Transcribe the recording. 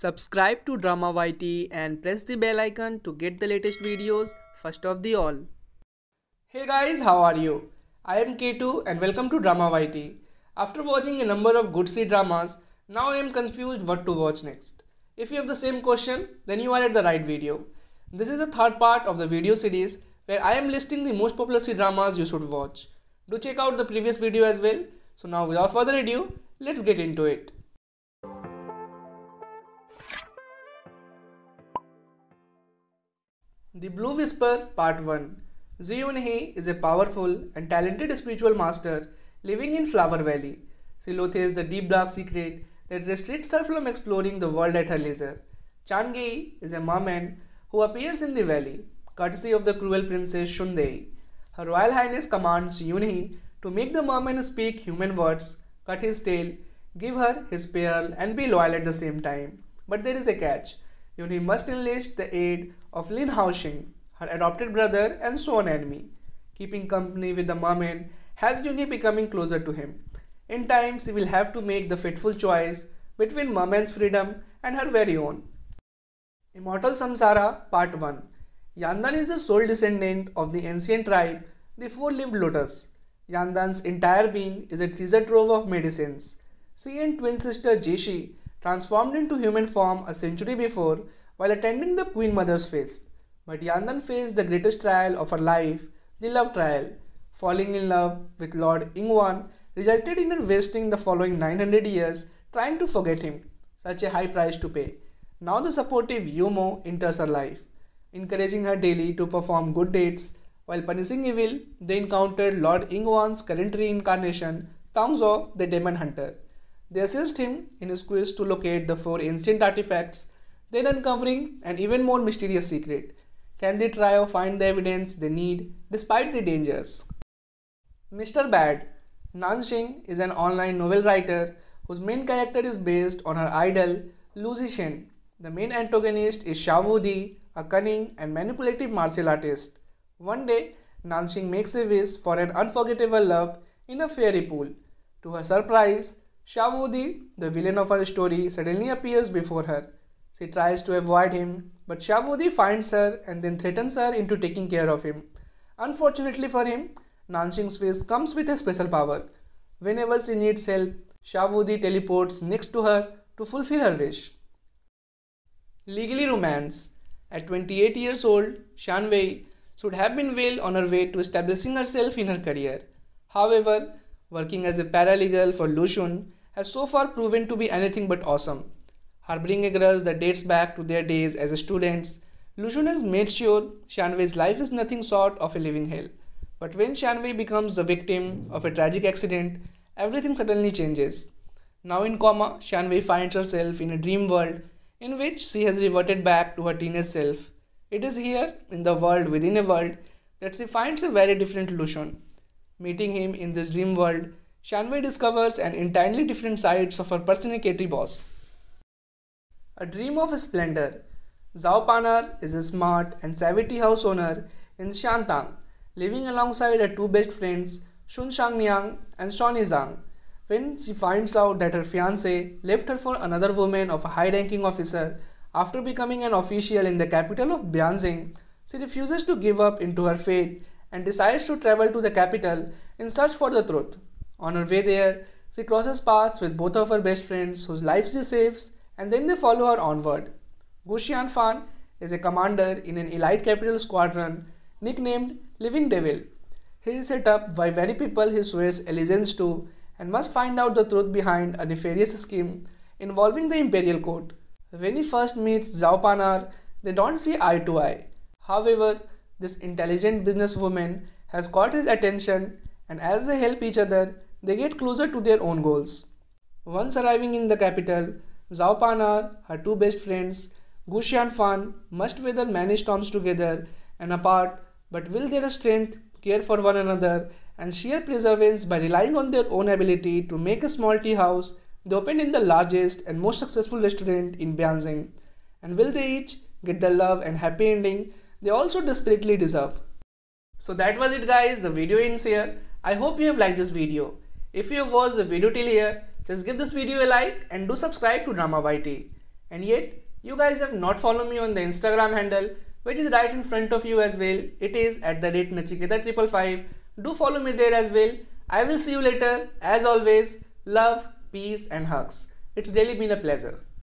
Subscribe to Drama YT and press the bell icon to get the latest videos first of the all. Hey guys, how are you? I am K2 and welcome to Drama YT. After watching a number of good C dramas, now I am confused what to watch next. If you have the same question, then you are at the right video. This is the third part of the video series where I am listing the most popular C dramas you should watch. Do check out the previous video as well. So now without further ado, let's get into it. The Blue Whisper Part 1 Ji Hee is a powerful and talented spiritual master living in Flower Valley. She loathes the deep dark secret that restricts her from exploring the world at her leisure. Chan Gi is a merman who appears in the valley, courtesy of the cruel princess Shundei. Her Royal Highness commands Hee to make the merman speak human words, cut his tail, give her his pearl, and be loyal at the same time. But there is a catch. Yunhee must enlist the aid of Lin Haoxing, her adopted brother and sworn enemy. Keeping company with the merman has Yunhee becoming closer to him. In time, she will have to make the fateful choice between merman's freedom and her very own. Immortal Samsara Part 1 Yandan is the sole descendant of the ancient tribe, the four-lived lotus. Yandan's entire being is a treasure trove of medicines. She and twin sister Jishi transformed into human form a century before while attending the Queen Mother's feast. But Yandan faced the greatest trial of her life, the love trial. Falling in love with Lord Ingwan resulted in her wasting the following 900 years trying to forget him, such a high price to pay. Now the supportive Yumo enters her life, encouraging her daily to perform good deeds. While punishing evil, they encountered Lord Ingwan's current reincarnation, Tangzhou, the demon hunter. They assist him in his quest to locate the four ancient artifacts, then uncovering an even more mysterious secret. Can they try or find the evidence they need despite the dangers? Mr. Bad Nanxing is an online novel writer whose main character is based on her idol Lu Zixin. The main antagonist is Xia Wudi, a cunning and manipulative martial artist. One day, Nanxing makes a wish for an unforgettable love in a fairy pool. To her surprise, Xia Wudi, the villain of her story, suddenly appears before her. She tries to avoid him, but Xia finds her and then threatens her into taking care of him. Unfortunately for him, Nanxing's wish comes with a special power. Whenever she needs help, Xia teleports next to her to fulfill her wish. Legally Romance At 28 years old, Shan Wei should have been well on her way to establishing herself in her career. However, working as a paralegal for Lu Xun, has so far proven to be anything but awesome. Harboring a grudge that dates back to their days as students, Lu Xun has made sure Shanwei's life is nothing short of a living hell. But when Shanwei becomes the victim of a tragic accident, everything suddenly changes. Now in coma, Shanwei finds herself in a dream world in which she has reverted back to her teenage self. It is here, in the world within a world, that she finds a very different Lu Xun. Meeting him in this dream world, Shanwei discovers an entirely different sides of her personality boss. A dream of splendor. Zhao Panar is a smart and savvy house owner in Qiantang, living alongside her two best friends, Shun Shangniang and Shawnee Zhang. When she finds out that her fiance left her for another woman of a high ranking officer after becoming an official in the capital of Bianjing, she refuses to give up into her fate and decides to travel to the capital in search for the truth. On her way there, she crosses paths with both of her best friends whose lives she saves and then they follow her onward. Gu Qianfan is a commander in an elite capital squadron nicknamed Living Devil. He is set up by very people he swears allegiance to and must find out the truth behind a nefarious scheme involving the imperial court. When he first meets Zhao Panar, they don't see eye to eye. However, this intelligent businesswoman has caught his attention and as they help each other, they get closer to their own goals. Once arriving in the capital, Zhao her two best friends, Gu Qianfan, must weather many storms together and apart, but will their strength care for one another and share perseverance by relying on their own ability to make a small tea house they opened in the largest and most successful restaurant in Bianjing. And will they each get the love and happy ending they also desperately deserve. So that was it guys, the video ends here. I hope you have liked this video. If you watched the video till here, just give this video a like and do subscribe to Drama YT. And yet, you guys have not followed me on the Instagram handle, which is right in front of you as well. It is at the rate Nachiketa555. Do follow me there as well. I will see you later. As always, love, peace, and hugs. It's really been a pleasure.